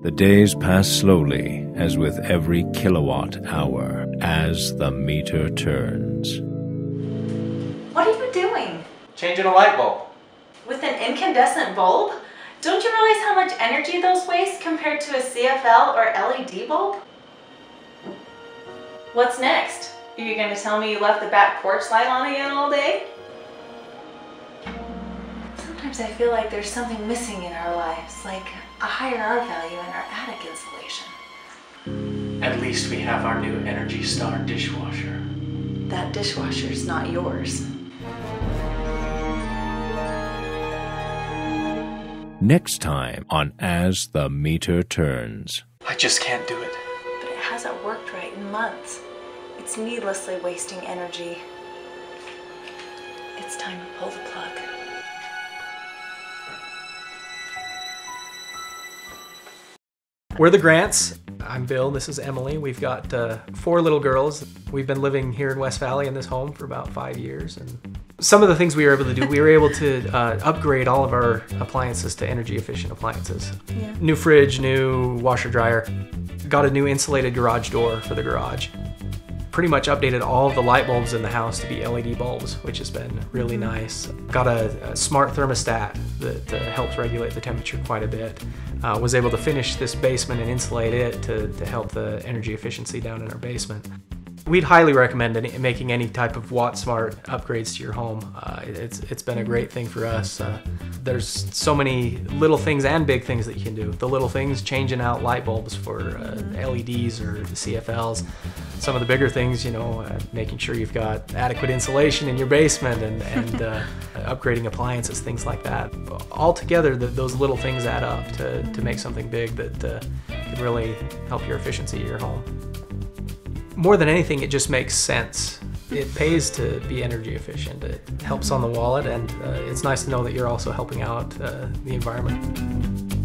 The days pass slowly, as with every kilowatt hour, as the meter turns. What are you doing? Changing a light bulb. With an incandescent bulb? Don't you realize how much energy those waste compared to a CFL or LED bulb? What's next? Are you going to tell me you left the back porch light on again all day? Sometimes I feel like there's something missing in our lives, like a higher R value in our attic insulation. At least we have our new Energy Star dishwasher. That dishwasher's not yours. Next time on As the Meter Turns. I just can't do it. But it hasn't worked right in months. It's needlessly wasting energy. It's time to pull the plug. We're the Grants. I'm Bill. This is Emily. We've got uh, four little girls. We've been living here in West Valley in this home for about five years. And some of the things we were able to do, we were able to uh, upgrade all of our appliances to energy efficient appliances. Yeah. New fridge, new washer dryer. Got a new insulated garage door for the garage. Pretty much updated all of the light bulbs in the house to be LED bulbs, which has been really nice. Got a, a smart thermostat that uh, helps regulate the temperature quite a bit. Uh, was able to finish this basement and insulate it to, to help the energy efficiency down in our basement. We'd highly recommend any, making any type of wattsmart upgrades to your home. Uh, it's it's been a great thing for us. Uh, there's so many little things and big things that you can do. The little things, changing out light bulbs for uh, LEDs or the CFLs. Some of the bigger things, you know, uh, making sure you've got adequate insulation in your basement and, and uh, upgrading appliances, things like that. Altogether, the, those little things add up to, to make something big that uh, can really help your efficiency of your home more than anything, it just makes sense. It pays to be energy efficient. It helps on the wallet, and uh, it's nice to know that you're also helping out uh, the environment.